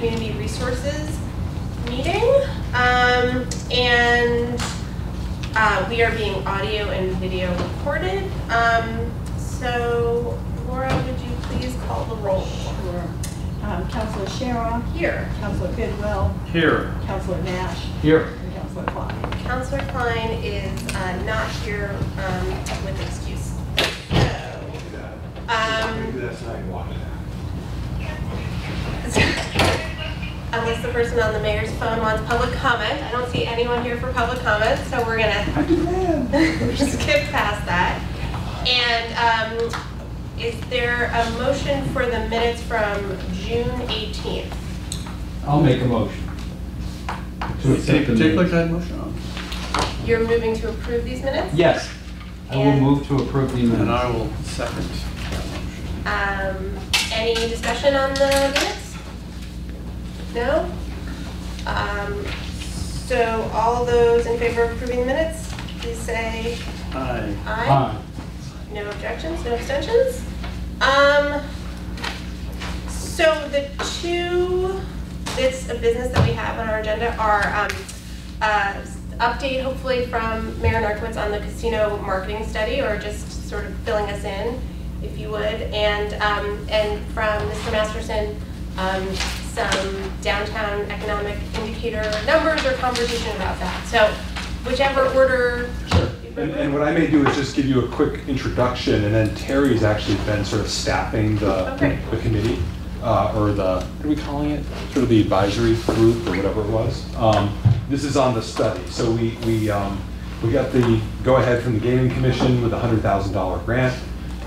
Community Resources meeting. Um, And uh, we are being audio and video recorded. Um, So Laura, would you please call the roll? Sure. Um, Counselor Sciarra, Here. Counselor Bidwell, Here. Counselor Nash, Here. and Counselor Klein. Counselor Klein is uh, not here um, with excuse. So, um, That's not walking Unless the person on the mayor's phone wants public comment, I don't see anyone here for public comment, so we're gonna skip past that. And um, is there a motion for the minutes from June 18th? I'll make a motion. To Any accept the particular kind of motion? You're moving to approve these minutes? Yes, I will And- move to approve the And I will second that motion. Um, Any discussion on the minutes? No? Um, So all those in favor of approving the minutes, please say Aye. aye. Aye. No objections, no abstentions? Um, so the two bits of business that we have on our agenda are, um, uh, update hopefully from Mayor Narkewicz on the casino marketing study, or just sort of filling us in, if you would, and, um, and from Mr. Masterson, um, some downtown economic indicator numbers or conversation about that. So whichever order. you And, and what I may do is just give you a quick introduction, and then Terry's actually been sort of staffing the, Okay. the committee, uh, or the, what are we calling it? Sort of the advisory group, or whatever it was. Um, This is on the study, so we, we, um, we got the go-ahead from the gaming commission with a hundred thousand dollar grant.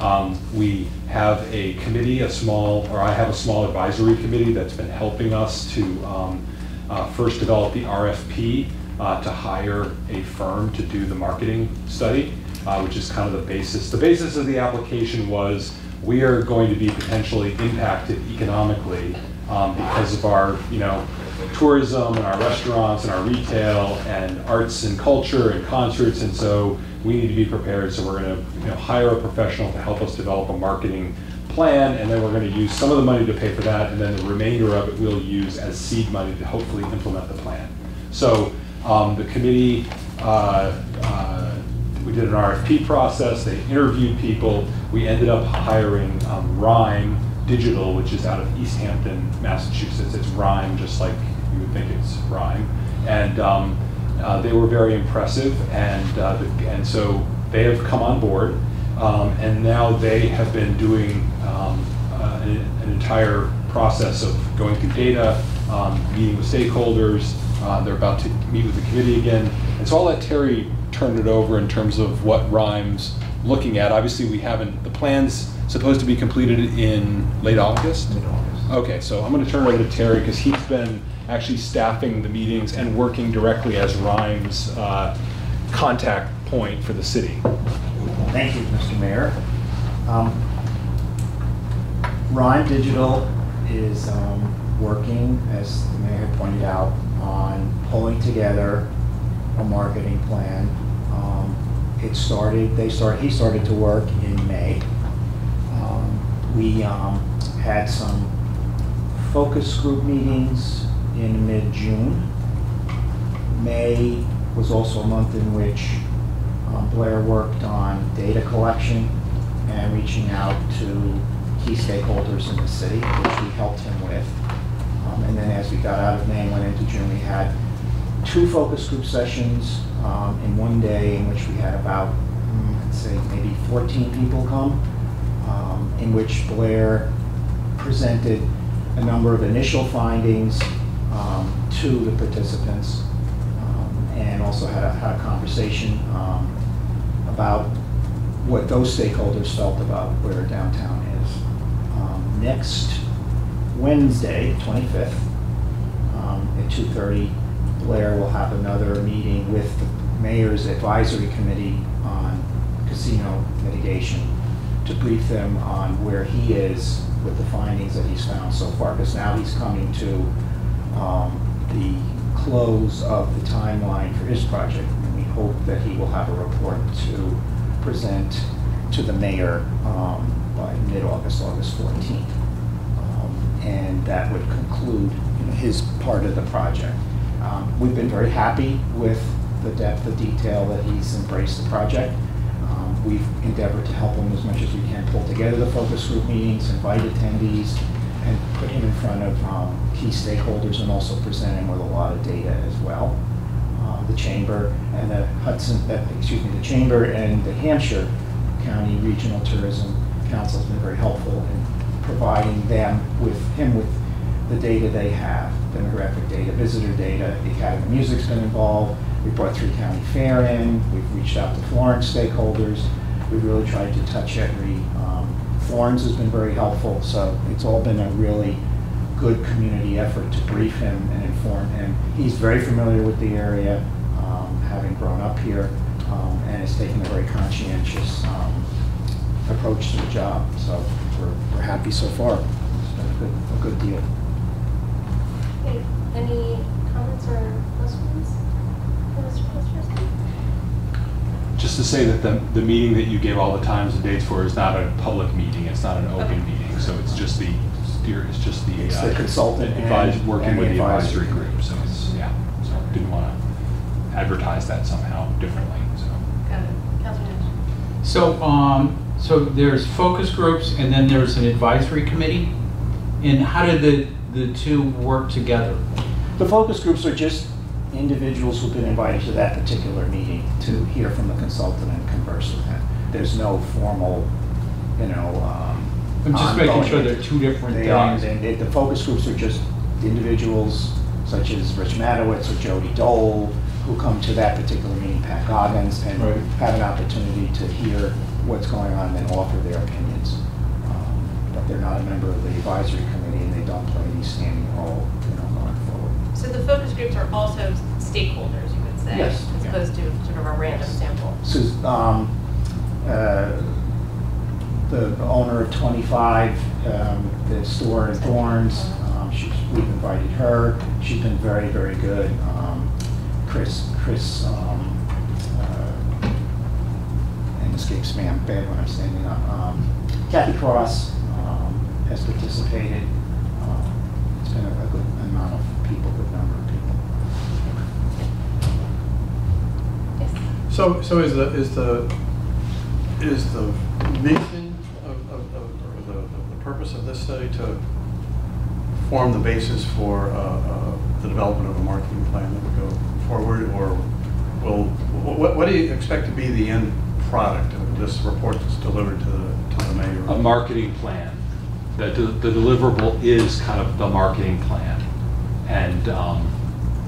Um, We have a committee, a small, or I have a small advisory committee that's been helping us to um, uh, first develop the RFP uh, to hire a firm to do the marketing study, uh, which is kind of the basis. The basis of the application was, we are going to be potentially impacted economically um, because of our, you know, tourism and our restaurants and our retail and arts and culture and concerts, and so we need to be prepared, so we're gonna, you know, hire a professional to help us develop a marketing plan, and then we're gonna use some of the money to pay for that, and then the remainder of it we'll use as seed money to hopefully implement the plan. So, um, the committee, uh, uh, we did an RFP process, they interviewed people, we ended up hiring um, Rhyme Digital, which is out of Easthampton, Massachusetts. It's Rhyme, just like you would think it's Rhyme. And um, uh, they were very impressive, and, uh, the- and so they have come on board. Um, And now they have been doing um, uh, an an entire process of going through data, um, meeting with stakeholders. Uh, They're about to meet with the committee again. And so I'll let Terry turn it over in terms of what Rhyme's looking at. Obviously, we haven't, the plan's supposed to be completed in late August? Okay, so I'm going to turn it over to Terry because he's been actually staffing the meetings and working directly as Rhyme's uh, contact point for the city. Thank you, Mr. Mayor. Um, Rhyme Digital is um, working, as the mayor had pointed out, on pulling together a marketing plan. Um, It started, they started, he started to work in May. Um, We um, had some focus group meetings in mid-June. May was also a month in which um, Blair worked on data collection and reaching out to key stakeholders in the city, which we helped him with. Um, And then as we got out of May and went into June, we had two focus group sessions um, in one day in which we had about, mm, I'd say, maybe 14 people come, um, in which Blair presented a number of initial findings um, to the participants um, and also had a, had a conversation um, about what those stakeholders felt about where downtown is. Um, Next Wednesday, 25th, um, at 2:30, Blair will have another meeting with the mayor's advisory committee on casino mitigation to brief them on where he is with the findings that he's found so far, because now he's coming to um, the close of the timeline for his project. And we hope that he will have a report to present to the mayor um, by mid-August, August 14th. Um, and that would conclude you know, his part of the project. Um, We've been very happy with the depth of detail that he's embraced the project. Um, We've endeavored to help him as much as we can pull together the focus group meetings, invite attendees, and put him in front of um, key stakeholders and also present him with a lot of data as well. Uh, The Chamber and the Hudson, uh, excuse me, the Chamber and the Hampshire County Regional Tourism Council has been very helpful in providing them with, him with the data they have, demographic data, visitor data. The Academy of Music's been involved. We brought Three County Fair in. We've reached out to Florence stakeholders. We've really tried to touch every, um, Florence has been very helpful. So it's all been a really good community effort to brief him and inform him. He's very familiar with the area, um, having grown up here, um, and has taken a very conscientious um, approach to the job. So we're, we're happy so far. It's been a good, a good deal. Okay, Any comments or questions? Mr. President? Just to say that the, the meeting that you gave all the times and dates for is not a public meeting, it's not an Okay. open meeting, so it's just the, steer- it's just the. It's the uh, consultant advise- and- Working and with the the advisory advisory group, so it's, yeah, so didn't want to advertise that somehow differently, so. Got it. Councilman Nash? So, um, so there's focus groups and then there's an advisory committee? And how did the, the two work together? The focus groups are just individuals who've been invited to that particular meeting to hear from the consultant and converse with him. There's no formal, you know, um. I'm just making sure they're two different They are, things. and they- the focus groups are just individuals such as Rich Matowitz or Jody Dole, who come to that particular meeting, Pat Goggins, and Right. have an opportunity to hear what's going on and offer their opinions. Um, But they're not a member of the advisory committee, and they don't play any standing role, you know, going forward. So the focus groups are also stakeholders, you would say? Yes. As opposed to sort of a random sample? So, um, uh, the owner of 25, um, the store in Thornes, um, she's, we've invited her. She's been very, very good. Um, Chris, Chris, um, uh, and escapes me, I'm bad when I'm standing up. Um, Kathy Cross um, has participated. Um, It's been a a good amount of people, good number of people. Yes. So, so is the, is the, is the mission of, of, of- or the, the purpose of this study to form the basis for, uh, uh, the development of a marketing plan that would go forward, or will, what, what do you expect to be the end product of this report that's delivered to the, to the mayor? a marketing plan. The, the deliverable is kind of the marketing plan. And, um,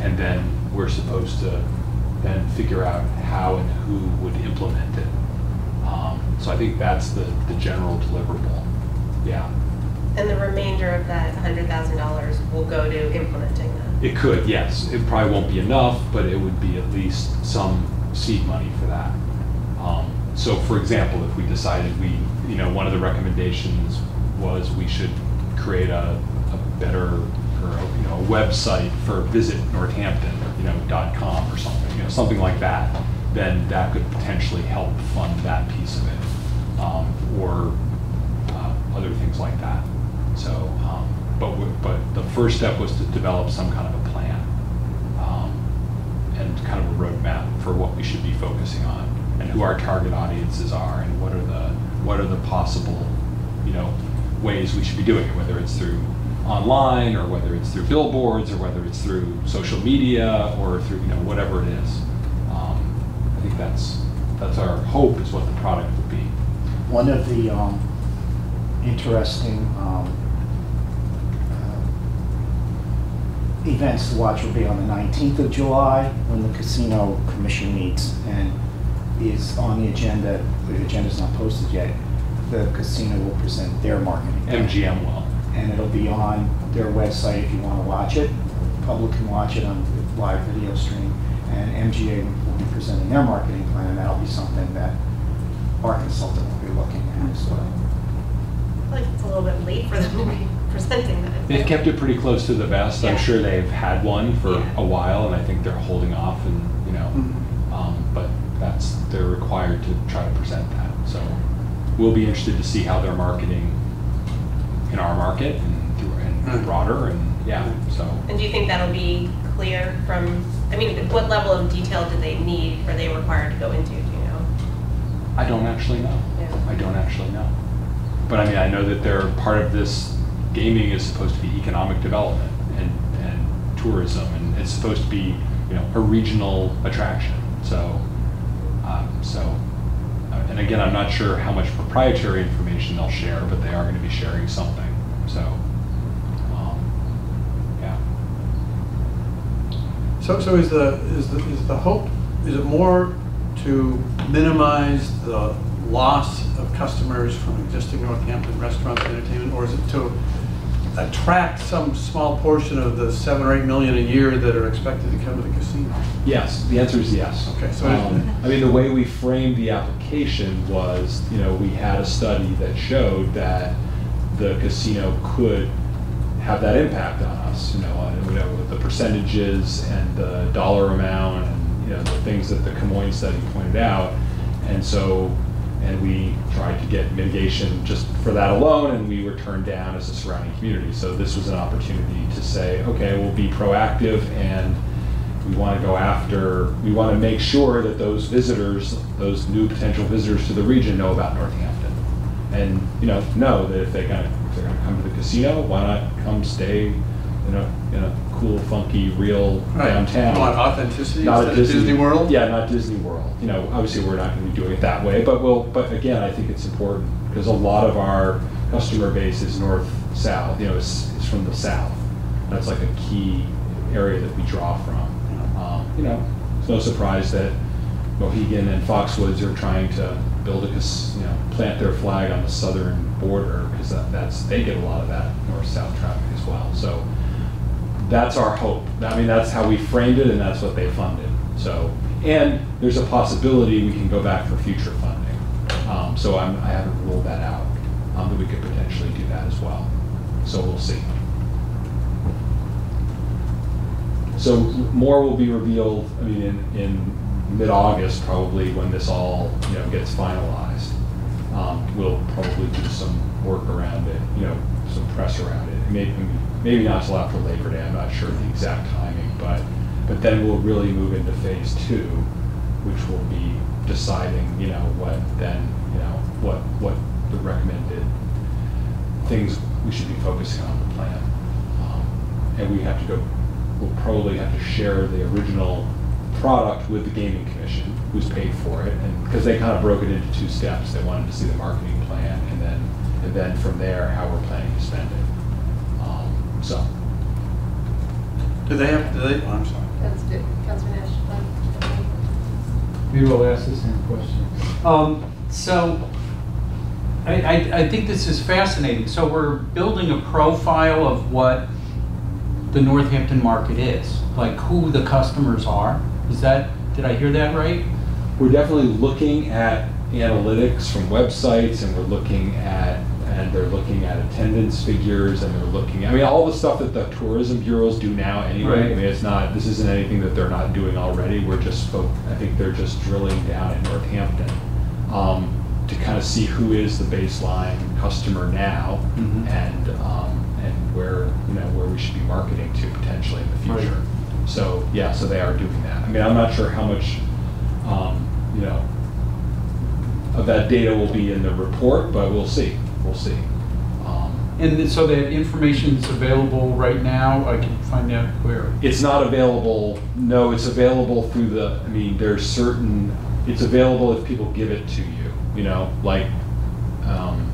and then we're supposed to then figure out how and who would implement it. Um, So I think that's the, the general deliverable, yeah. And the remainder of that hundred thousand dollars will go to implementing that? It could, yes. It probably won't be enough, but it would be at least some seed money for that. Um, So for example, if we decided we, you know, one of the recommendations was we should create a, a better, or, a, you know, a website for Visit Northampton, you know, dot com or something, know, something like that, then that could potentially help fund that piece of it. Um, Or uh, other things like that. So, um, but, but the first step was to develop some kind of a plan um, and kind of a roadmap for what we should be focusing on and who our target audiences are and what are the, what are the possible, you know, ways we should be doing it, whether it's through online or whether it's through billboards or whether it's through social media or through, you know, whatever it is. Um, I think that's, that's our hope is what the product would be. One of the um, interesting um, uh, events to watch will be on the 19th of July, when the Casino Commission meets and is on the agenda, the agenda's not posted yet, the casino will present their marketing. MGM will. And it'll be on their website if you want to watch it. Public can watch it on the live video stream. And MGA will be presenting their marketing plan, and that'll be something that our consultant will be looking at as well. I feel like it's a little bit late for them to be presenting that. They've kept it pretty close to the vest. I'm sure they've had one for Yeah. a while, and I think they're holding off and, you know, um, but that's, they're required to try to present that. So we'll be interested to see how they're marketing in our market and through, and Right. broader and, yeah, so. And do you think that'll be clear from, I mean, what level of detail do they need, are they required to go into, do you know? I don't actually know. Yeah. I don't actually know. But I mean, I know that they're, part of this gaming is supposed to be economic development and, and tourism, and it's supposed to be, you know, a regional attraction. So, um, so, uh, and again, I'm not sure how much proprietary information they'll share, but they are gonna be sharing something, so, um, yeah. So, so is the, is the, is the hope, is it more to minimize the loss of customers from existing Northampton restaurants and entertainment? Or is it to attract some small portion of the seven or eight million a year that are expected to come to the casino? Yes, the answer is yes. Okay, so- Um, I mean, the way we framed the application was, you know, we had a study that showed that the casino could have that impact on us, you know, know, the percentages and the dollar amount and, you know, the things that the Camoin study pointed out. And so, and we tried to get mitigation just for that alone, and we were turned down as a surrounding community. So this was an opportunity to say, okay, we'll be proactive and we want to go after, we want to make sure that those visitors, those new potential visitors to the region know about Northampton. And, you know, know that if they're gonna, if they're gonna come to the casino, why not come stay in a, in a cool, funky, real Right. downtown? You want authenticity Not at Disney World? Yeah, not Disney World. You know, obviously, we're not gonna be doing it that way, but we'll, but again, I think it's important, because a lot of our customer base is north-south, you know, it's, it's from the south. That's like a key area that we draw from. Um, You know, it's no surprise that Mohegan and Foxwoods are trying to build a, you know, plant their flag on the southern border, because that, that's, they get a lot of that north-south traffic as well. So that's our hope. I mean, that's how we framed it, and that's what they funded. So, and there's a possibility we can go back for future funding. Um, So I'm, I haven't ruled that out, um, that we could potentially do that as well. So we'll see. So more will be revealed, I mean, in, in mid-August, probably, when this all, you know, gets finalized. Um, We'll probably do some work around it, you know, some press around it. Maybe, maybe not till after Labor Day, I'm not sure the exact timing, but, but then we'll really move into phase two, which will be deciding, you know, what then, you know, what, what the recommended things we should be focusing on the plan. Um, And we have to go, we'll probably have to share the original product with the gaming commission, who's paid for it, and, because they kind of broke it into two steps. They wanted to see the marketing plan, and then, and then from there, how we're planning to spend it. Um, So, Do they have, do they, oh, I'm sorry. That's good. Councilman Nash? Maybe we'll ask the same question. Um, So, I, I, I think this is fascinating. So we're building a profile of what the Northampton market is, like who the customers are. Is that, did I hear that right? we're definitely looking at analytics from websites, and we're looking at, and they're looking at attendance figures, and they're looking, I mean, all the stuff that the tourism bureaus do now anyway. Right. I mean, it's not, this isn't anything that they're not doing already. We're just, I think they're just drilling down in Northampton um, to kind of see who is the baseline customer now, Mhm. and, um, and where, you know, where we should be marketing to potentially in the Right. So, yeah, so they are doing that. I mean, I'm not sure how much, um, you know, of that data will be in the report, but we'll see, we'll see. Um, And so that information's available right now? I can find out where? It's not available, no, it's available through the, I mean, there's certain, it's available if people give it to you, you know, like, um,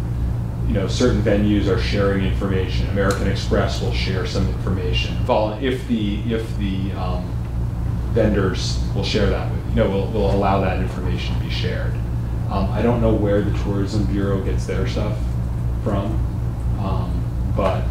you know, certain venues are sharing information. American Express will share some information. If the, if the um, vendors will share that with, you know, will, will allow that information to be shared. Um, I don't know where the Tourism Bureau gets their stuff from, um, but,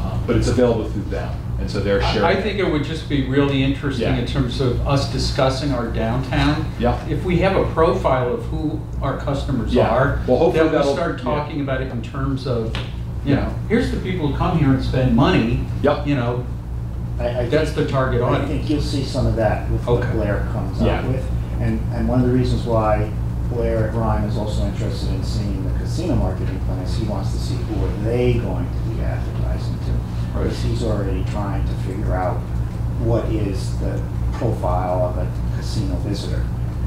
um, but it's available through them. And so they're sharing. I I think it would just be really interesting Yeah. in terms of us discussing our downtown. Yeah. If we have a profile of who our customers Yeah. are, Well, hopefully then we that'll- start yeah. talking about it in terms of, you Yeah. know, here's the people who come here and spend money. Yep. You know, I- I think- that's the target I think you'll see some of that with what Blair comes Yeah. up with. And, and one of the reasons why Blair at Rhyme is also interested in seeing the casino marketing plan is he wants to see who are they going to advertising to. Because he's already trying to figure out what is the profile of a casino visitor.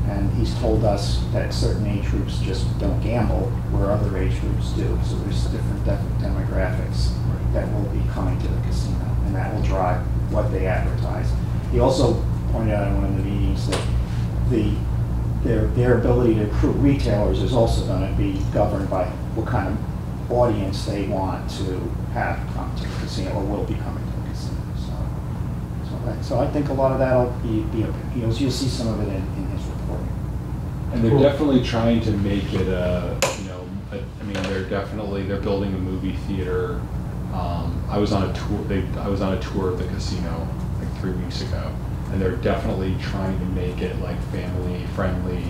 And he's told us that certain age groups just don't gamble, where other age groups do. So there's different def- demographics that will be coming to the casino, and that will drive what they advertise. He also pointed out in one of the meetings that the, their, their ability to recruit retailers is also gonna be governed by what kind of audience they want to have come to the casino, or will be coming to the casino, so. So, I- so I think a lot of that'll be, be, you'll, you'll see some of it in, in his reporting. And they're Cool. definitely trying to make it a, you know, a- I mean, they're definitely, they're building a movie theater. Um, I was on a tour, they, I was on a tour of the casino like three weeks ago. And they're definitely trying to make it like family friendly,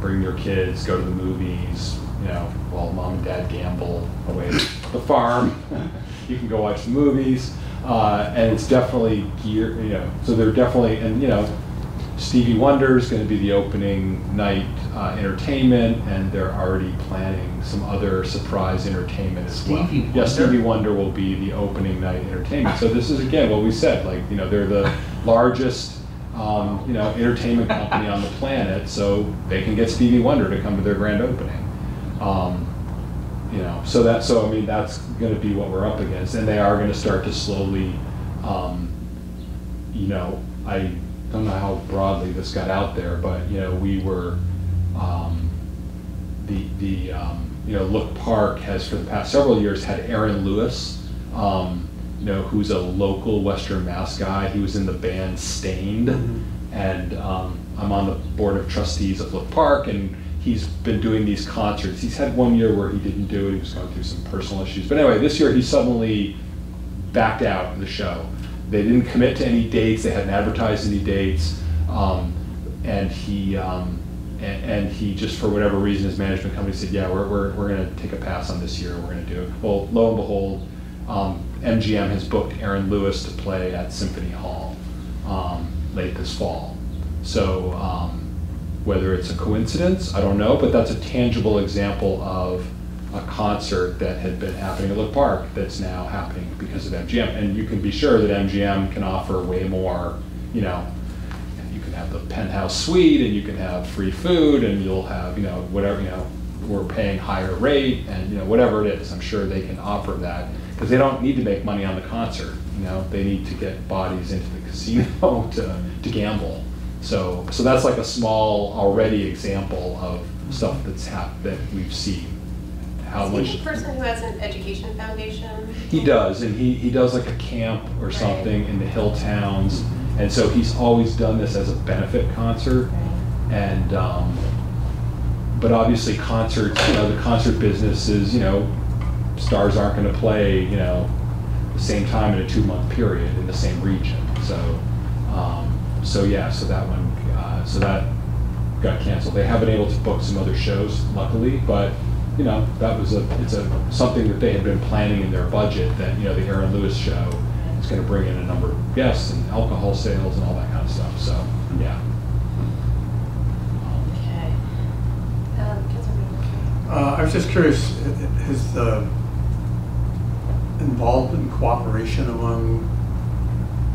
bring your kids, go to the movies, you know, while mom and dad gamble away the farm. You can go watch the movies. Uh, and it's definitely gear, you know, so they're definitely, and you know, Stevie Wonder is going to be the opening night uh, entertainment, and they're already planning some other surprise entertainment as well. Stevie Yeah, Wonder? Stevie Wonder will be the opening night entertainment. So this is again what we said, like you know, they're the largest um, you know entertainment company on the planet, so they can get Stevie Wonder to come to their grand opening. Um, you know, so that so I mean that's going to be what we're up against, and they are going to start to slowly. Um, you know, I don't know how broadly this got out there, but, you know, we were, um, the, the, um, you know, Look Park has for the past several years had Aaron Lewis, um, you know, who's a local Western Mass guy. He was in the band Staind. And um, I'm on the board of trustees of Look Park, and he's been doing these concerts. He's had one year where he didn't do it, he was going through some personal issues. But anyway, this year he suddenly backed out of the show. They didn't commit to any dates. They hadn't advertised any dates, um, and he um, and, and he just for whatever reason his management company said, yeah, we're we're, we're going to take a pass on this year. We're going to do it. Well, lo and behold, um, MGM has booked Aaron Lewis to play at Symphony Hall um, late this fall. So um, whether it's a coincidence, I don't know, but that's a tangible example of a concert that had been happening at Look Park that's now happening because of MGM. And you can be sure that MGM can offer way more, you know, you can have the penthouse suite and you can have free food and you'll have, you know, whatever, you know, we're paying higher rate and, you know, whatever it is, I'm sure they can offer that. Because they don't need to make money on the concert, you know, they need to get bodies into the casino to, to gamble. So, so that's like a small already example of stuff that's hap, that we've seen. How Is much. he the person who has an education foundation? He does, and he, he does like a camp or Right. something in the hill towns. And so he's always done this as a benefit concert. And, um, but obviously concerts, you know, the concert business is, you know, stars aren't gonna play, you know, the same time in a two-month period in the same region. So, um, so yeah, so that one, uh, so that got canceled. They have been able to book some other shows luckily, but, you know, that was a, it's a, something that they had been planning in their budget, that, you know, the Aaron Lewis show is gonna bring in a number of guests and alcohol sales and all that kind of stuff, so, yeah. Um, Okay. Councilor Baker? Uh, I was just curious, i- i- has the involved in cooperation among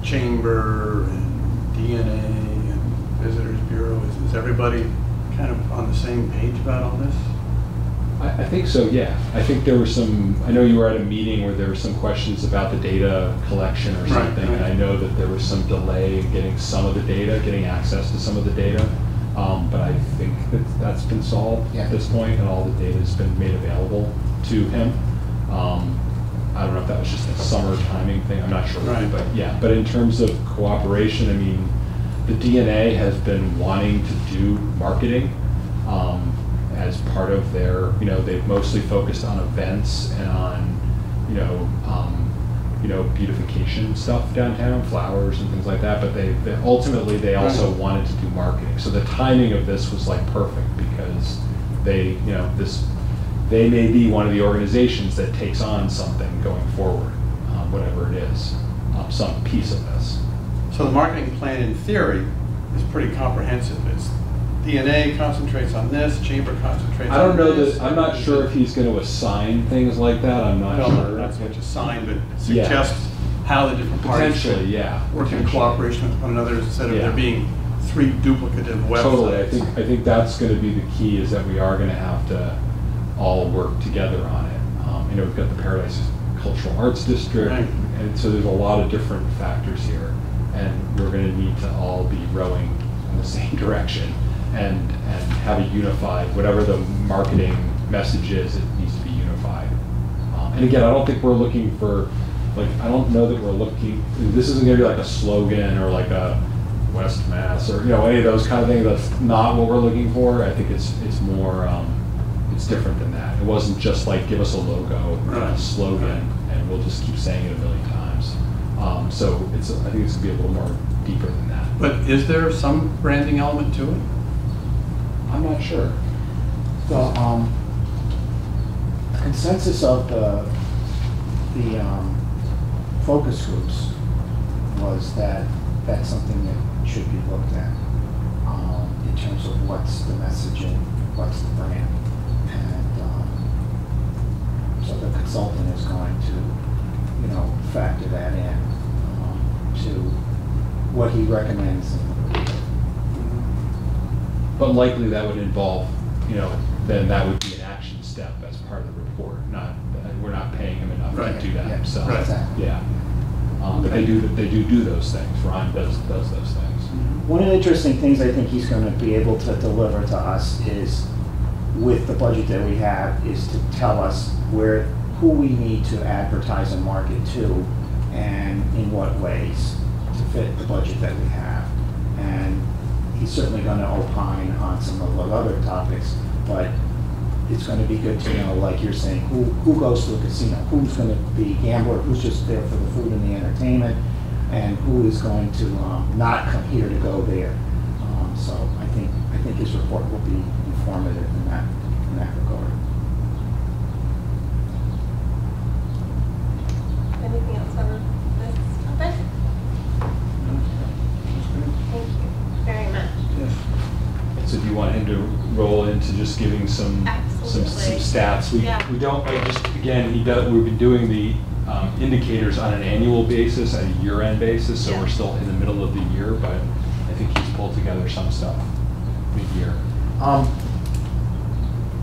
Chamber and DNA and Visitors Bureau, is, is everybody kind of on the same page about all this? I, I think so, yeah. I think there were some, I know you were at a meeting where there were some questions about the data collection or Right, something, and. I know that there was some delay in getting some of the data, getting access to some of the data. Um, but I think that that's been solved Yeah. at this point, and all the data's been made available to him. Um, I don't know if that was just a summer timing thing, I'm not sure. Right. But yeah, but in terms of cooperation, I mean, the DNA has been wanting to do marketing um, as part of their, you know, they've mostly focused on events and on, you know, um, you know, beautification stuff downtown, flowers and things like that. But they, they ultimately they also Right. wanted to do marketing. So the timing of this was like perfect because they, you know, this they may be one of the organizations that takes on something going forward, um, whatever it is, um, some piece of this. So the marketing plan in theory is pretty comprehensive. It's DNA concentrates on this, chamber concentrates I don't know this. that, I'm not sure if he's gonna assign things like that, I'm not No, sure. not so much assigned, but Yeah. suggest how the different parties Potentially, should yeah. work in cooperation with one another instead of Yeah. there being three duplicative websites. Totally, I think, I think that's gonna be the key, is that we are gonna have to all work together on it. Um, You know, we've got the Paradise Cultural Arts District, Right. and so there's a lot of different factors here. And we're gonna need to all be rowing in the same direction and, and have it unified, whatever the marketing message is, it needs to be unified. Um, And again, I don't think we're looking for, like, I don't know that we're looking, this isn't gonna be like a slogan or like a West Mass or, you know, any of those kind of things. That's not what we're looking for. I think it's, it's more, um, it's different than that. It wasn't just like, give us a logo, and a Right. Slogan, and we'll just keep saying it a million times. Um, So it's, I think it's gonna be a little more deeper than that. But is there some branding element to it? I'm not sure. The, um, consensus of the, the, um, focus groups was that that's something that should be looked at, um, in terms of what's the messaging, what's the brand. And, so the consultant is going to, you know, factor that in, um, to what he recommends in the report. But likely that would involve, you know, then that would be an action step as part of the report, not, we're not paying him enough to do that Yeah, himself. right. Exactly. Yeah. Um, But they do, they do do those things. Ron does, does those things. One of the interesting things I think he's gonna be able to deliver to us is, with the budget that we have, is to tell us where, who we need to advertise and market to, and in what ways to fit the budget that we have. And he's certainly gonna opine on some of the other topics, but it's gonna be good to know, like you're saying, who, who goes to a casino? Who's gonna be gambler, who's just there for the food and the entertainment? And who is going to, um, not come here to go there? Um, so I think, I think his report will be informative in that, in that regard. Anything else on this topic? Thank you very much. So do you want him to roll into just giving some, some, some stats? We, Yeah. we don't, I just, again, he does, we've been doing the um, indicators on an annual basis, on a year-end basis, so Yeah. we're still in the middle of the year, but I think he's pulled together some stuff mid-year. Um,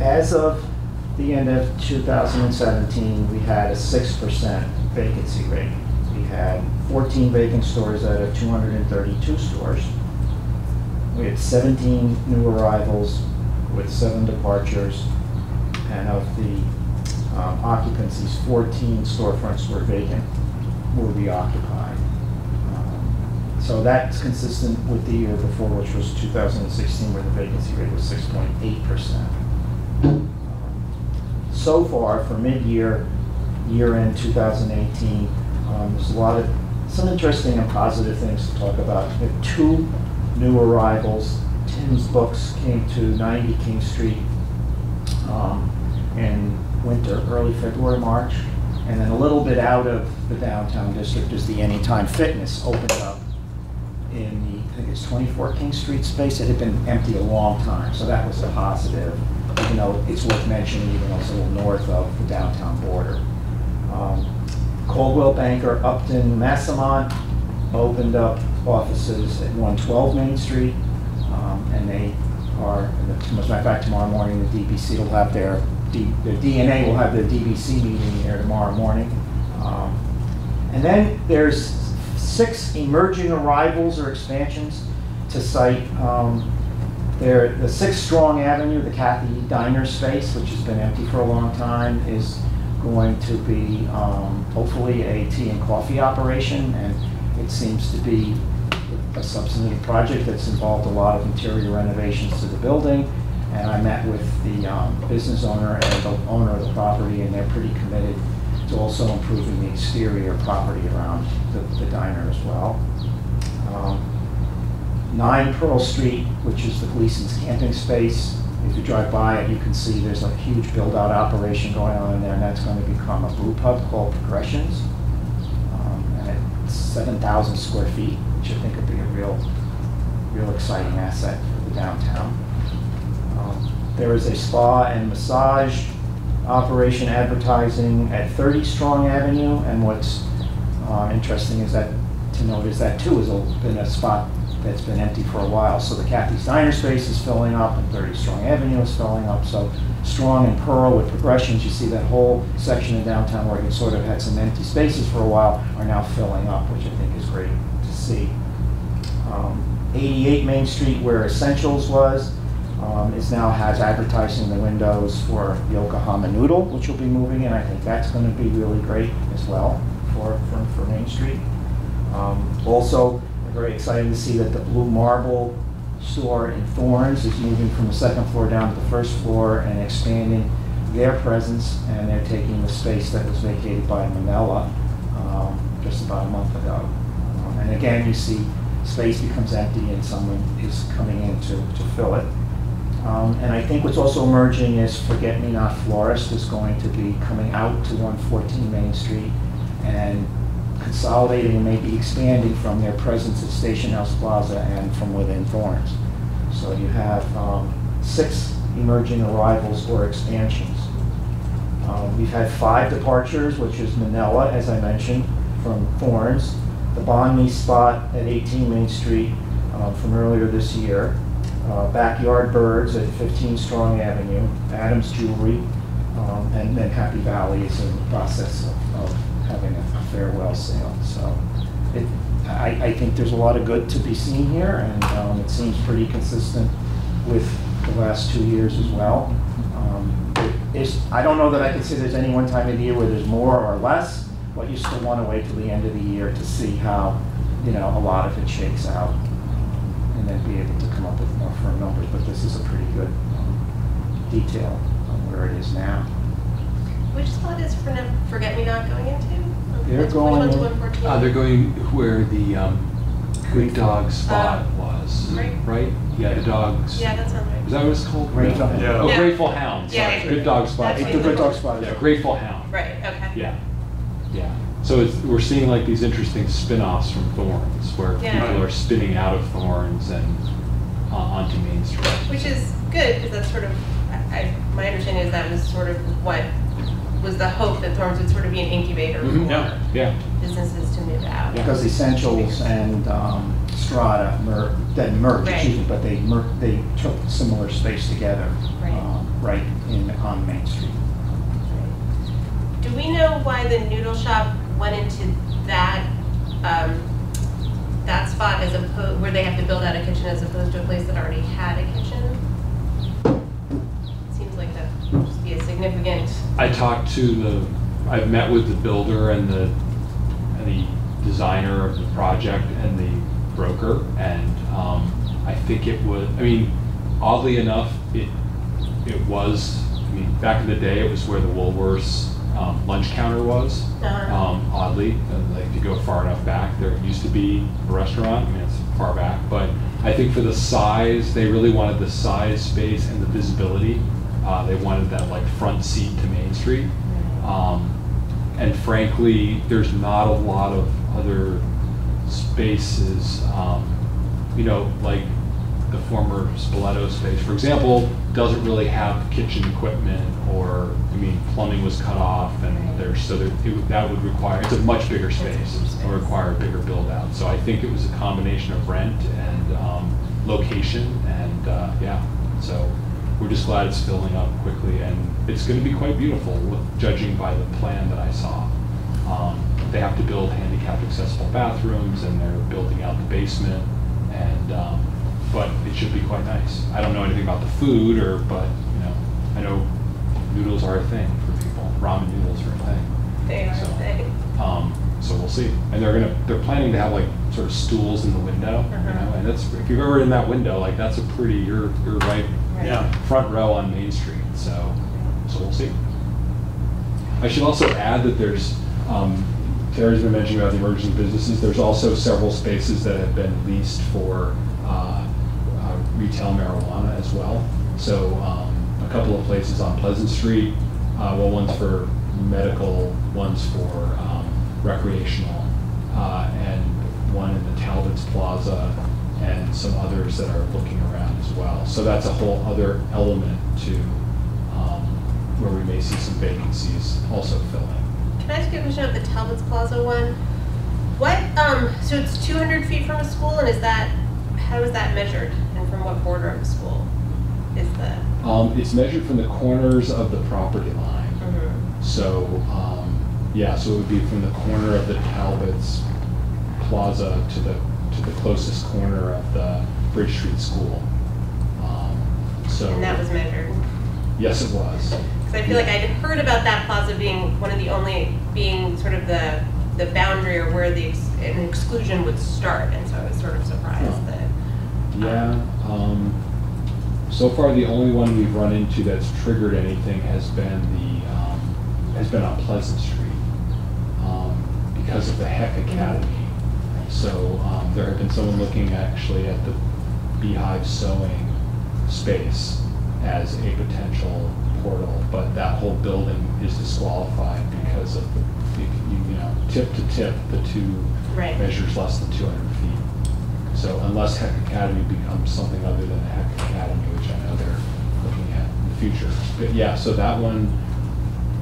as of the end of 2017, we had a 6% vacancy rate. We had 14 vacant stores out of 232 stores. We had 17 new arrivals with seven departures, and of the um, occupancies, 14 storefronts were vacant, were reoccupied. Um, So that's consistent with the year before, which was 2016, where the vacancy rate was 6.8%. So far, for mid-year, year-end 2018, um, there's a lot of, some interesting and positive things to talk about. We have two new arrivals. Tim's Books came to 90 King Street um, in winter, early February, March. And then a little bit out of the downtown district is the Anytime Fitness opened up in the, I think it's 24 King Street space. It had been empty a long time, so that was a positive, even though it's worth mentioning, even though it's a little north of the downtown border. Um, Coldwell Banker Upton Massamont opened up offices at 112 Main Street, um, and they are, as a matter of fact, tomorrow morning, the DBC will have their, D- the DNA will have their DBC meeting here tomorrow morning. Um, And then there's six emerging arrivals or expansions to cite. Um, There, the Sixth Strong Avenue, the Kathy Diner space, which has been empty for a long time, is going to be um, hopefully a tea and coffee operation, and it seems to be a substantive project that's involved a lot of interior renovations to the building. And I met with the um, business owner and the owner of the property, and they're pretty committed to also improving the exterior property around the the diner as well. Um, 9 Pearl Street, which is the Gleason's camping space. If you drive by it, you can see there's a huge build-out operation going on in there, and that's going to become a brew pub called Progressions. Um, And it's 7,000 square feet, which I think would be a real, real exciting asset for the downtown. There is a spa and massage operation advertising at 30 Strong Avenue, and what's uh, interesting is that, to note is that too has been a spot that's been empty for a while. So the Kathy's Diner space is filling up, and 30 Strong Avenue is filling up, so Strong and Pearl with progressions, you see that whole section in downtown where it sort of had some empty spaces for a while are now filling up, which I think is great to see. Um, 88 Main Street where Essentials was, um, is now has advertising in the windows for Yokohama Noodle, which will be moving in. I think that's going to be really great as well for, for, for Main Street. Um, Also, very excited to see that the Blue Marble store in Thornes is moving from the second floor down to the first floor and expanding their presence, and they're taking the space that was vacated by Manila um, just about a month ago. Um, And again, you see space becomes empty and someone is coming in to, to fill it. Um, And I think what's also emerging is Forget Me Not Florist is going to be coming out to 114 Main Street and consolidating and maybe expanding from their presence at Station House Plaza and from within Thornes. So you have um, six emerging arrivals or expansions. Um, We've had five departures, which is Manila, as I mentioned, from Thornes, the Mi spot at 18 Main Street uh, from earlier this year, uh, Backyard Birds at 15 Strong Avenue, Adams Jewelry, um, and then Happy Valley is in the process of- of having a farewell sale. So it, I, I think there's a lot of good to be seen here, and um, it seems pretty consistent with the last two years as well. Um, I don't know that I can say there's any one time of the year where there's more or less, but you still want to wait till the end of the year to see how, you know, a lot of it shakes out, and then be able to come up with more firm numbers, but this is a pretty good um, detail on where it is now. Which spot is Forget Me Not going into? They're Which going one's 114? Uh, they're going where the, um, Greek dog spot Uh, was, right. right? Yeah, the dogs. Yeah, that's sounds Is right. that what it's called? Grateful No. Hound. Yeah. Oh, Yeah. Grateful Hound, Yeah, sorry. yeah. Good dog spot. That's It's what a good dog spot. Yeah, Grateful Hound. Right, okay. Yeah, yeah. So it's, we're seeing like these interesting spin-offs from Thornes, where Yeah. people are spinning out of Thornes and uh, onto Main Street. Which is good, because that's sort of, I, I- my understanding is that was sort of what was the hope that Thornes would sort of be an incubator Mhm, for Yeah, businesses to move out. Because Essentials and um, Strata mer, then merged, Right. excuse me, but they mer, they took similar space together. Right. um, Right in, on Main Street. Do we know why the noodle shop went into that, um, that spot as opposed, where they have to build out a kitchen as opposed to a place that already had a kitchen? Seems like that would just be a significant, I talked to the, I've met with the builder and the, and the designer of the project and the broker, and um, I think it was, I mean, oddly enough, it, it was, I mean, back in the day, it was where the Woolworths um, lunch counter was. Uh-huh. Um, Oddly, uh, like, if you go far enough back, there used to be a restaurant, I mean, it's far back, but I think for the size, they really wanted the size, space, and the visibility. Uh, They wanted that like front seat to Main Street. Um, And frankly, there's not a lot of other spaces, um, you know, like the former Spoleto space, for example, doesn't really have kitchen equipment or, I mean, plumbing was cut off and there's, so there- it that would require, it's a much bigger space. It would require a bigger build out. So I think it was a combination of rent and um, location and, uh, yeah, so we're just glad it's filling up quickly and it's gonna be quite beautiful, with- judging by the plan that I saw. Um, They have to build handicapped accessible bathrooms and they're building out the basement and, um, but it should be quite nice. I don't know anything about the food or, but, you know, I know noodles are a thing for people, ramen noodles are a thing. they are, So, they, Um, so we'll see. And they're gonna, they're planning to have like sort of stools in the window, you Uh-huh. know, and that's, if you've ever in that window, like that's a pretty, you're, you're Right. Yeah. front row on Main Street, so, so we'll see. I should also add that there's, um, Terry's been mentioning about the emerging businesses, there's also several spaces that have been leased for uh, uh, retail marijuana as well. So um, a couple of places on Pleasant Street, uh, well, one's for medical, one's for um, recreational, uh, and one in the Talbot's Plaza, and some others that are looking around as well. So that's a whole other element to um, where we may see some vacancies also filling. Can I ask you a question about the Talbot's Plaza one? What, um, so it's two hundred feet from a school, and is that, how is that measured? And from what border of the school is the? Um, It's measured from the corners of the property line. Mhm. So, um, yeah, so it would be from the corner of the Talbot's Plaza to the, to the closest corner of the Bridge Street School. Um, So. And that was measured? Yes, it was. Because I feel like I'd heard about that plaza being one of the only, being sort of the, the boundary or where the, ex- an exclusion would start, and so I was sort of surprised that. Yeah, um, so far the only one we've run into that's triggered anything has been the, um, has been on Pleasant Street, um, because of the Heck Academy. So, um, there had been someone looking actually at the beehive sewing space as a potential portal, but that whole building is disqualified because of the, you, you know, tip to tip, the two Right. measures less than two hundred feet. So unless Heck Academy becomes something other than Heck Academy, which I know they're looking at in the future. But yeah, so that one,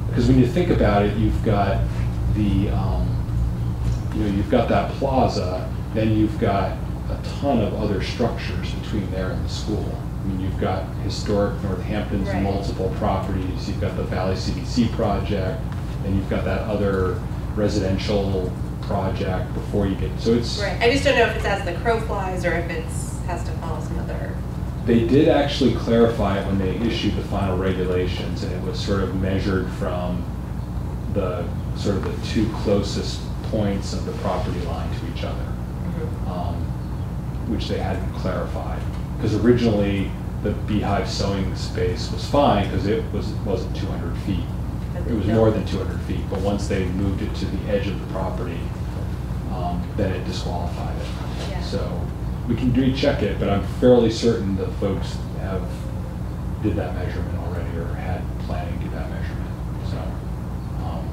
because when you think about it, you've got the, um, you know, you've got that plaza, then you've got a ton of other structures between there and the school. I mean, you've got historic Northampton's Right. multiple properties, you've got the Valley CDC project, and you've got that other residential project before you get, so it's. Right, I just don't know if it's as the crow flies or if it's, has to follow some other. They did actually clarify it when they issued the final regulations, and it was sort of measured from the, sort of the two closest points of the property line to each other, um, which they hadn't clarified. Because originally, the beehive sewing space was fine, because it was, wasn't two hundred feet. It was more than two hundred feet, but once they moved it to the edge of the property, um, then it disqualified Yeah. it. So, we can recheck it, but I'm fairly certain the folks have, did that measurement already, or had planning to do that measurement, so. um,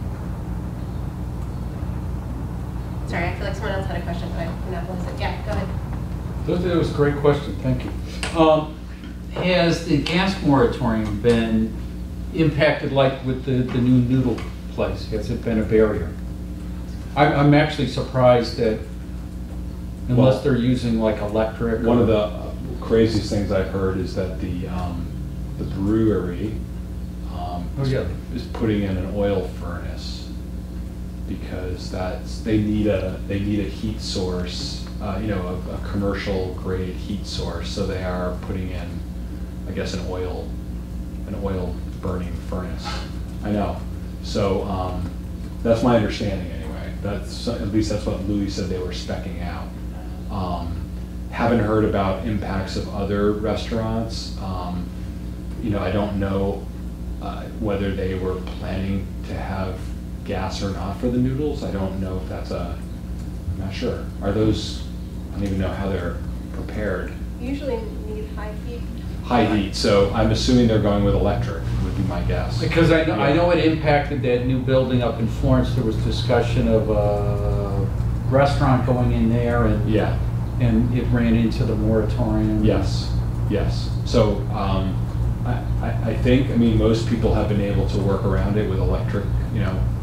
Sorry, I feel like someone else had a question, but I monopolized it. Yeah, go ahead. That that was a great question, thank you. Um, Has the gas moratorium been impacted like with the, the new noodle place? Has it been a barrier? I'm, I'm actually surprised that Well- unless they're using like electric. One or- of the craziest things I've heard is that the, um, the brewery, um, Oh, yeah. is putting in an oil furnace because that's, they need a, they need a heat source, uh, you know, a, a commercial grade heat source, so they are putting in, I guess, an oil, an oil burning furnace. I know, so, um, that's my understanding anyway, that's, at least that's what Louis said they were specking out. Um, haven't heard about impacts of other restaurants, um, you know, I don't know uh, whether they were planning to have gas or not for the noodles. I don't know if that's a, I'm not sure. Are those, I don't even know how they're prepared. Usually need high heat. High heat, so I'm assuming they're going with electric, would be my guess. Because I know, I know it impacted that new building up in Florence. There was discussion of a restaurant going in there and. Yeah, And it ran into the moratorium. yes, yes. So um, I, I I think, I mean, most people have been able to work around it with electric, you know, sort of heat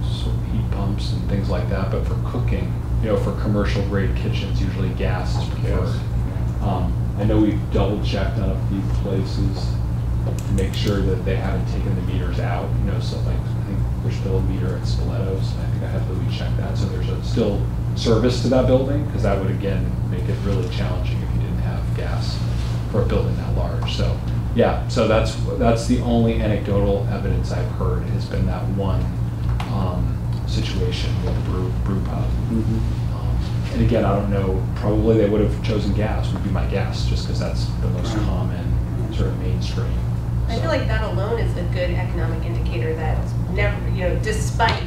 pumps and things like that, but for cooking, you know, for commercial grade kitchens, usually gas is preferred. Um, I know we've double checked on a few places to make sure that they haven't taken the meters out, you know, so like, I think there's still a meter at Stilettos, I think I have to recheck that, so there's a still service to that building, because that would again make it really challenging if you didn't have gas for a building that large, so, yeah, so that's, that's the only anecdotal evidence I've heard, has been that one, um, situation with the brew, brew pub. Mhm. Um, And again, I don't know, probably they would have chosen gas, would be my guess, just because that's the most common, sort of mainstream. I So- feel like that alone is a good economic indicator that never, you know, despite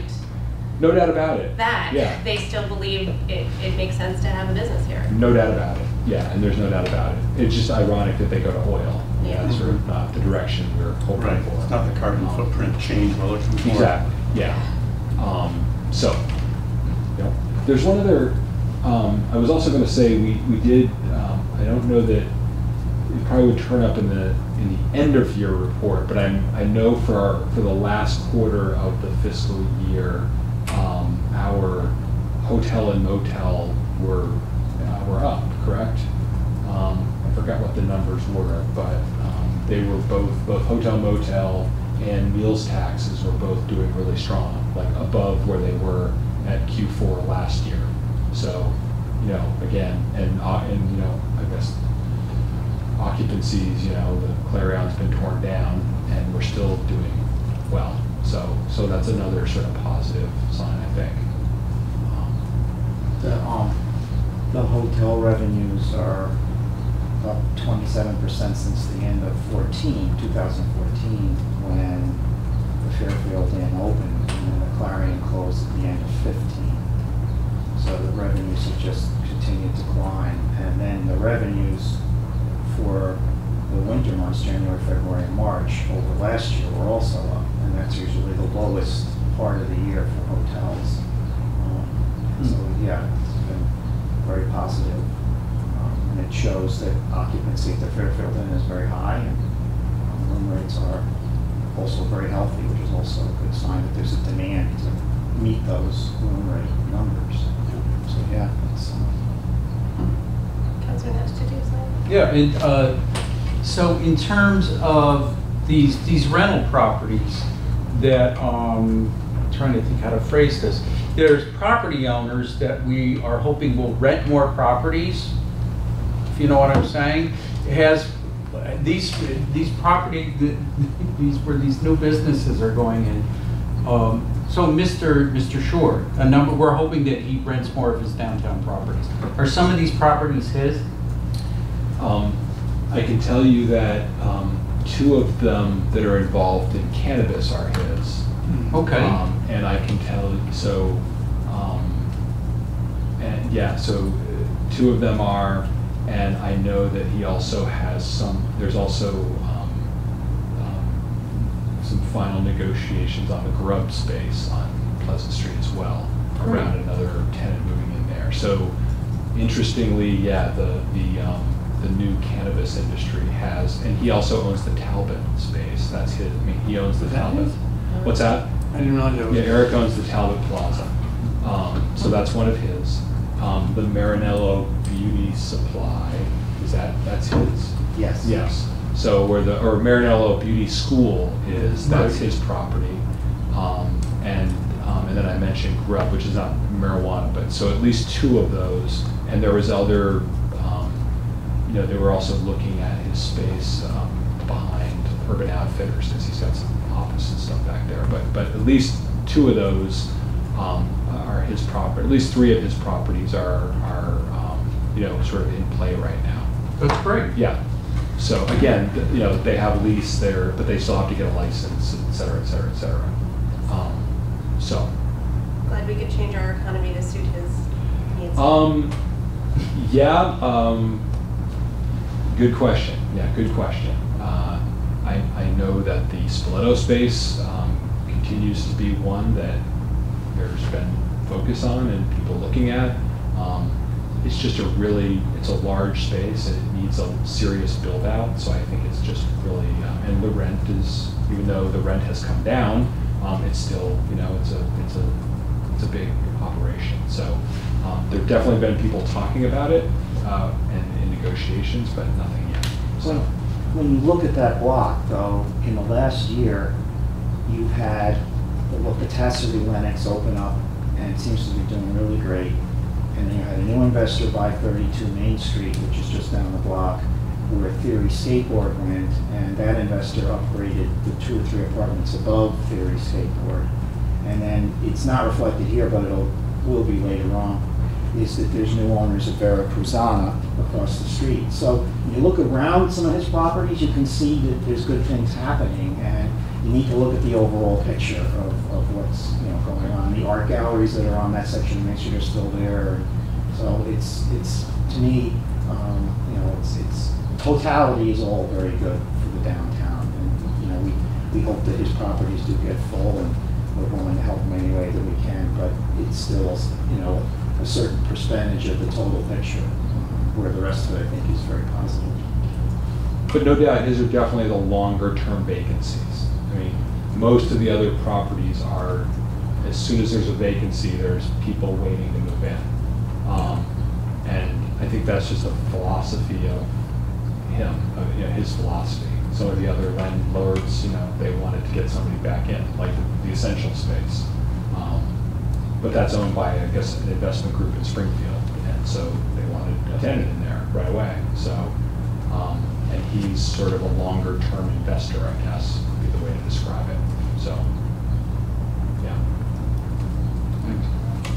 No doubt about it. that, Yeah, they still believe it, it makes sense to have a business here. no doubt about it. Yeah, and there's no doubt about it. It's just ironic that they go to oil. Yeah. That's sort of not the direction we're hoping Right, for. it's not the carbon footprint change we're looking for. Exactly, yeah. Um, So, know, there's one other, um, I was also gonna say, we, we did, um, I don't know that, it probably would turn up in the, in the end of year report, but I'm, I know for our, for the last quarter of the fiscal year, um, our hotel and motel were, uh, were up, correct? Um, I forgot what the numbers were, but, um, they were both, both hotel motel and meals taxes were both doing really strong, like above where they were at Q4 last year. So, you know, again, and, uh, and, you know, I guess occupancies, you know, the Clarion's been torn down and we're still doing well. So, so that's another sort of positive sign, I think. Um, The, um, the hotel revenues are up twenty-seven percent since the end of 14, 2014, when the Fairfield Inn opened, and then the At the end of fifteen. So the revenues have just continued to climb, and then the revenues for the winter months, January, February, and March, over last year were also up, and that's usually the lowest part of the year for hotels. Um, So, yeah, it's been very positive. Um, And it shows that occupancy at the Fairfield Inn is very high, and um, room rates are also very healthy, which is also a good sign that there's a demand to meet those room rate numbers. So, yeah, it's, um, Councilor Nash, did you say? Yeah, and, uh, so in terms of these, these rental properties that, um, I'm trying to think how to phrase this. There's property owners that we are hoping will rent more properties, if you know what I'm saying. It Has, these, these property, these, where these new businesses are going in. Um, So Mr. Mr. Short, a number, we're hoping that he rents more of his downtown properties. Are some of these properties his? Um, I can tell you that um, two of them that are involved in cannabis are his. Okay. Um, And I can tell, you so, um, and yeah, so uh, two of them are, and I know that he also has some, there's also some final negotiations on the grub space on Pleasant Street as well, around Great. another tenant moving in there. So interestingly, yeah, the, the, um, the new cannabis industry has, and he also owns the Talbot space, that's his, I mean, he owns the Talbot. What's that? I didn't realize it was. Yeah, Eric owns the Talbot Plaza. Um, so that's one of his. Um, the Marinello Beauty Supply, is that, that's his? yes. Yes. So where the, or Marinello Beauty School is, that's Right. his property. Um, and, um, and then I mentioned Grub, which is not marijuana, but so at least two of those. And there was other, um, you know, they were also looking at his space, um, behind Urban Outfitters, because he's got some office and stuff back there. But, but at least two of those, um, are his property, at least three of his properties are, are, um, you know, sort of in play right now. That's great. Yeah. So again, you know, they have a lease there, but they still have to get a license, et cetera, et cetera, et cetera. Um, So, Glad we could change our economy to suit his needs. um, yeah, um, good question. Yeah, good question. Uh, I, I know that the Spoleto space, um, continues to be one that there's been focus on and people looking at. Um, It's just a really, it's a large space and it needs a serious build out, so I think it's just really, um, and the rent is, even though the rent has come down, um, it's still, you know, it's a, it's a, it's a big operation. So, um, there've definitely been people talking about it, uh, and in negotiations, but nothing yet, so. when you look at that block, though, in the last year, you've had the Tassery Lennox open up, and it seems to be doing really great. And you had a new investor buy 32 Main Street, which is just down the block, where Theory Skateboard went, and that investor upgraded the two or three apartments above Theory Skateboard. And then, it's not reflected here, but it'll, will be later on, is that there's new owners of Veracruzana across the street. So when you look around some of his properties, you can see that there's good things happening, and you need to look at the overall picture of what's, you know, going on. The art galleries that are on that section of Main Street are still there. So it's, it's, to me, um, you know, it's, it's, totality is all very good for the downtown. And, you know, we, we hope that his properties do get full, and we're willing to help him any way that we can, but it's still, you know, a certain percentage of the total picture. Where the rest of it, I think, is very positive. But no doubt, his are definitely the longer-term vacancies. I mean, most of the other properties are, as soon as there's a vacancy, there's people waiting to move in. Um, And I think that's just a philosophy of him, of, you know, his philosophy. Some of the other landlords, you know, they wanted to get somebody back in, like the- the essential space. Um, But that's owned by, I guess, an investment group in Springfield, and so they wanted a tenant in there right away, so. um, And he's sort of a longer-term investor, I guess, way to describe it, so, yeah.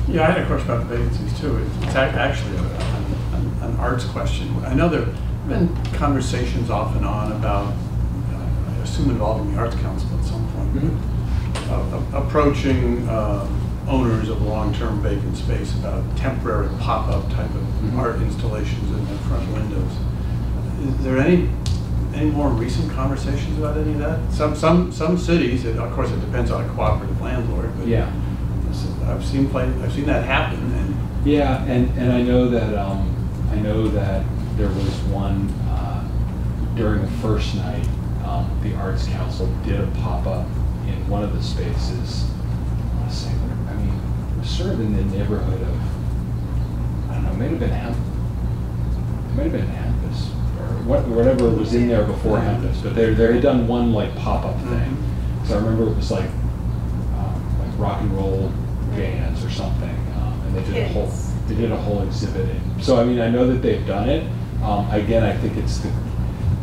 Yeah, I had a question about the vacancies too. It's actually a- an an arts question. I know there have been conversations off and on about, uh, I assume involving the Arts Council at some point, uh, approaching uh, owners of long-term vacant space about temporary pop-up type of Mhm. art installations in the front windows. Is there any, any more recent conversations about any of that? Some, some, some cities, it- of course, it depends on a cooperative landlord, but Yeah. I've seen play, I've seen that happen, and Yeah, and, and I know that, um, I know that there was one, uh, during the first night, um, the Arts Council did a pop-up in one of the spaces. I wanna say, I mean, it was sort of in the neighborhood of, I don't know, it might have been Hemp, it might have been or what, whatever was in there before Hempest, but they, they had done one like pop-up thing. So I remember it was like, um, like rock and roll bands or something, um, and they did a whole, they did a whole exhibit. in- So I mean, I know that they've done it. Um, again, I think it's the,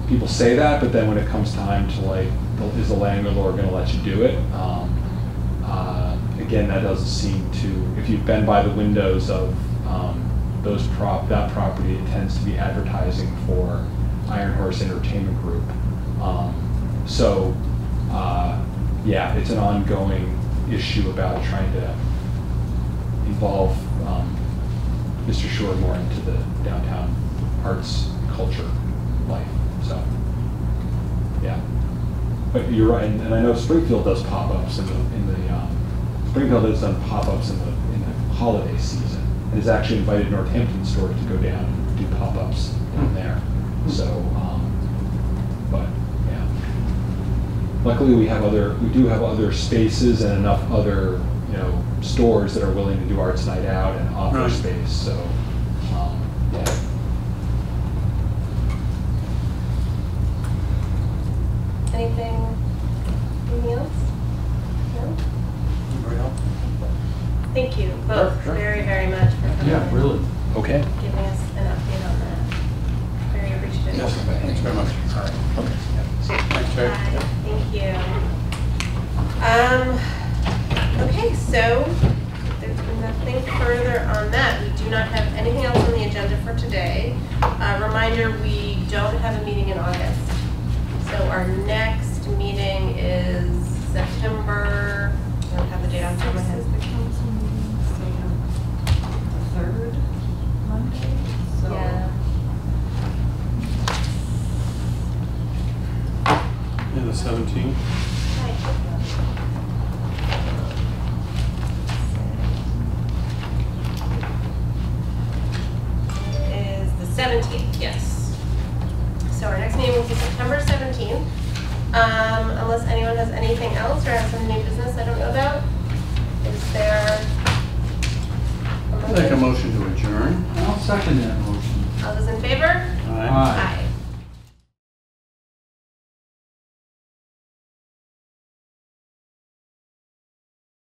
people say that, but then when it comes time to like, is the landlord gonna let you do it? Um, uh, Again, that doesn't seem to, if you've been by the windows of, um, those prop, that property, it tends to be advertising for Iron Horse Entertainment Group. Um, So, uh, yeah, it's an ongoing issue about trying to involve um, Mr. Suher more into the downtown arts culture life, so, yeah. But you're right, and and I know Springfield does pop-ups in the, in the, um, Springfield has done pop-ups in the, in the holiday season, and has actually invited Northampton stores to go down and do pop-ups down there, so, um, but, yeah. Luckily, we have other, we do have other spaces and enough other, you know, stores that are willing to do Arts Night Out and offer Right. space, so,